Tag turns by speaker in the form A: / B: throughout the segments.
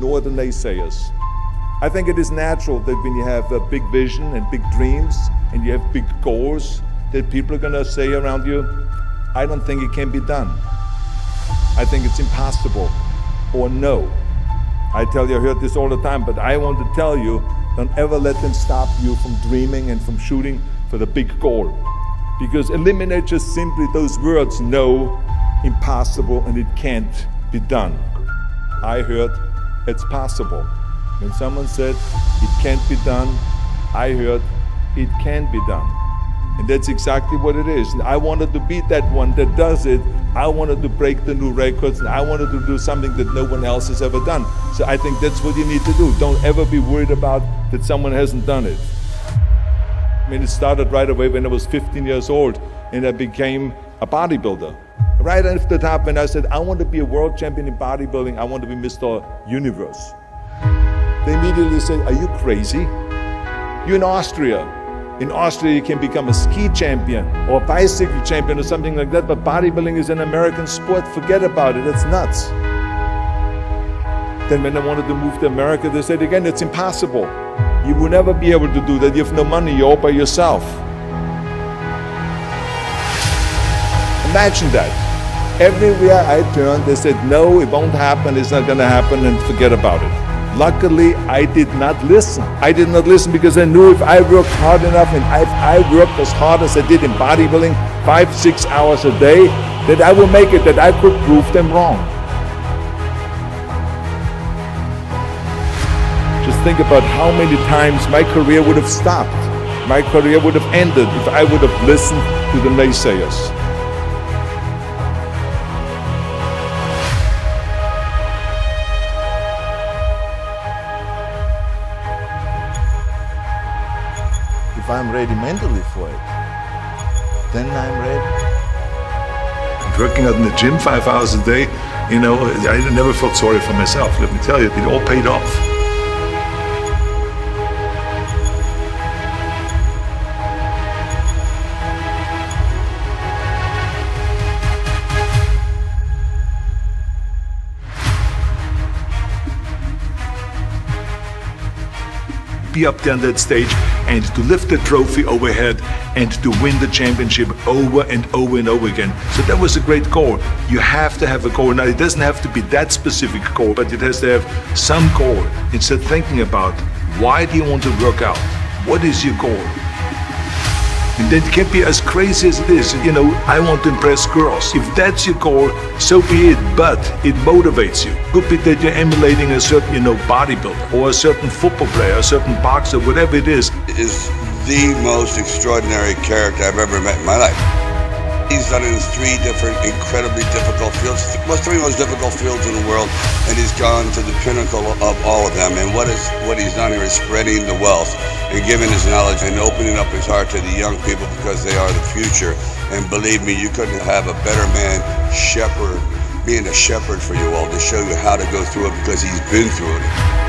A: ignore the naysayers. I think it is natural that when you have a big vision and big dreams and you have big goals, that people are going to say around you, I don't think it can be done. I think it's impossible. Or no. I tell you, I heard this all the time, but I want to tell you don't ever let them stop you from dreaming and from shooting for the big goal. Because eliminate just simply those words no, impossible, and it can't be done. I heard it's possible. When someone said it can't be done, I heard it can be done. And that's exactly what it is. And I wanted to be that one that does it. I wanted to break the new records and I wanted to do something that no one else has ever done. So I think that's what you need to do. Don't ever be worried about that someone hasn't done it. I mean, it started right away when I was 15 years old and I became a bodybuilder. Right after that, when I said, I want to be a world champion in bodybuilding, I want to be Mr. Universe. They immediately said, Are you crazy? You're in Austria. In Austria, you can become a ski champion or a bicycle champion or something like that, but bodybuilding is an American sport. Forget about it, it's nuts. Then, when I wanted to move to America, they said again, It's impossible. You will never be able to do that. You have no money, you're all by yourself. Imagine that. Everywhere I turned, they said, No, it won't happen, it's not going to happen, and forget about it. Luckily, I did not listen. I did not listen because I knew if I worked hard enough and if I worked as hard as I did in bodybuilding, five, six hours a day, that I would make it, that I could prove them wrong. Just think about how many times my career would have stopped. My career would have ended if I would have listened to the naysayers.
B: I'm ready mentally for it, then I'm ready.
C: Working out in the gym five hours a day, you know, I never felt sorry for myself. Let me tell you, it all paid off. be up there on that stage and to lift the trophy overhead and to win the championship over and over and over again. So that was a great goal. You have to have a goal. Now, it doesn't have to be that specific goal, but it has to have some goal. Instead thinking about why do you want to work out? What is your goal? And it can be as crazy as it is. You know, I want to impress girls. If that's your goal, so be it. But it motivates you. Could be that you're emulating a certain, you know, bodybuilder or a certain football player, a certain boxer, whatever it is.
D: Is the most extraordinary character I've ever met in my life. He's done it in three different incredibly difficult fields, most three most difficult fields in the world, and he's gone to the pinnacle of all of them. And what is what he's done here is spreading the wealth and giving his knowledge and opening up his heart to the young people because they are the future. And believe me, you couldn't have a better man shepherd, being a shepherd for you all to show you how to go through it because he's been through it.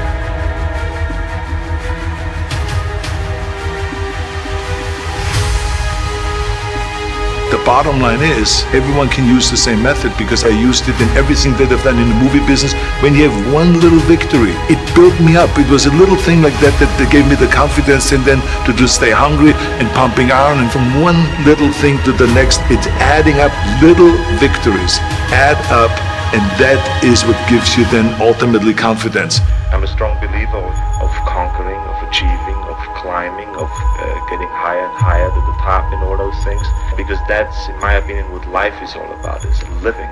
C: Bottom line is everyone can use the same method because I used it in everything that I've done in the movie business. When you have one little victory, it built me up. It was a little thing like that that, that gave me the confidence and then to just stay hungry and pumping iron. And from one little thing to the next, it's adding up little victories, add up, and that is what gives you then ultimately confidence.
E: I'm a strong believer of, conquering, of achieving, of climbing, of uh, getting higher and higher to the top in all those things. Because that's, in my opinion, what life is all about, is living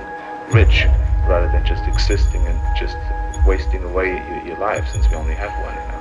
E: rich rather than just existing and just wasting away your, your life since we only have one. You know?